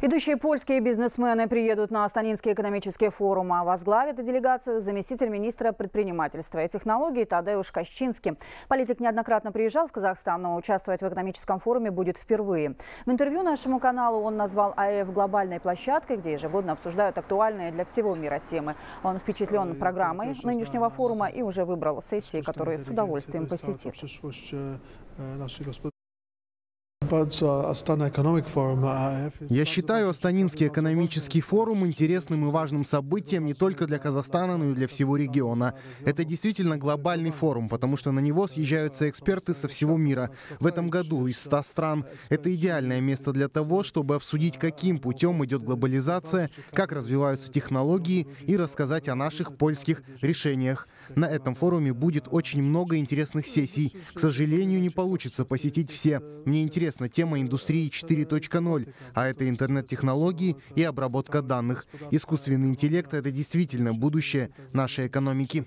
Ведущие польские бизнесмены приедут на Станинский экономический форум, а возглавит делегацию заместитель министра предпринимательства и технологий Тадеуш Кащинский. Политик неоднократно приезжал в Казахстан, но участвовать в экономическом форуме будет впервые. В интервью нашему каналу он назвал АЭФ глобальной площадкой, где ежегодно обсуждают актуальные для всего мира темы. Он впечатлен программой нынешнего форума и уже выбрал сессии, которые с удовольствием посетит. Я считаю Астанинский экономический форум интересным и важным событием не только для Казахстана, но и для всего региона. Это действительно глобальный форум, потому что на него съезжаются эксперты со всего мира. В этом году из 100 стран. Это идеальное место для того, чтобы обсудить, каким путем идет глобализация, как развиваются технологии и рассказать о наших польских решениях. На этом форуме будет очень много интересных сессий. К сожалению, не получится посетить все. Мне интересна тема индустрии 4.0, а это интернет-технологии и обработка данных. Искусственный интеллект — это действительно будущее нашей экономики.